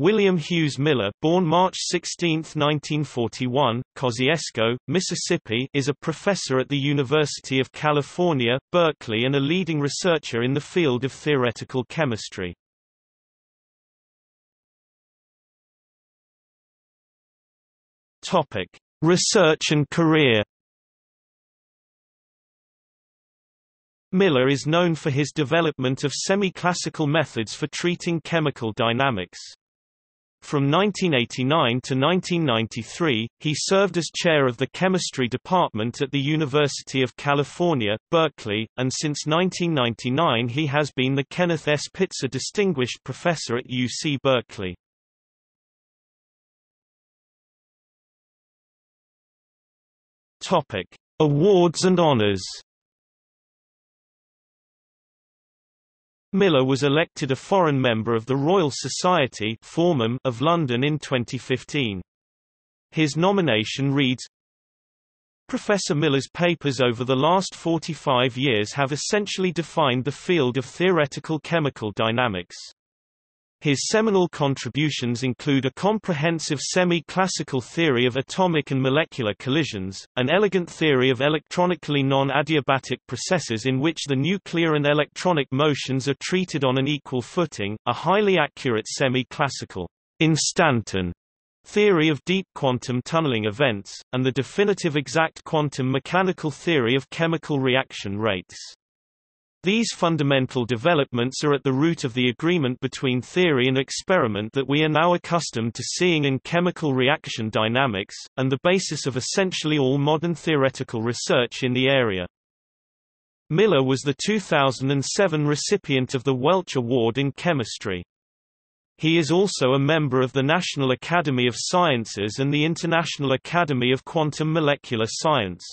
William Hughes Miller born March 16, 1941, Kosciusko, Mississippi is a professor at the University of California, Berkeley and a leading researcher in the field of theoretical chemistry. Topic: Research and career Miller is known for his development of semi-classical methods for treating chemical dynamics. From 1989 to 1993, he served as chair of the chemistry department at the University of California, Berkeley, and since 1999 he has been the Kenneth S. Pitzer Distinguished Professor at UC Berkeley. Topic: Awards and honors. Miller was elected a foreign member of the Royal Society of London in 2015. His nomination reads, Professor Miller's papers over the last 45 years have essentially defined the field of theoretical chemical dynamics. His seminal contributions include a comprehensive semi-classical theory of atomic and molecular collisions, an elegant theory of electronically non-adiabatic processes in which the nuclear and electronic motions are treated on an equal footing, a highly accurate semi-classical instanton theory of deep quantum tunneling events, and the definitive exact quantum mechanical theory of chemical reaction rates. These fundamental developments are at the root of the agreement between theory and experiment that we are now accustomed to seeing in chemical reaction dynamics, and the basis of essentially all modern theoretical research in the area. Miller was the 2007 recipient of the Welch Award in Chemistry. He is also a member of the National Academy of Sciences and the International Academy of Quantum Molecular Science.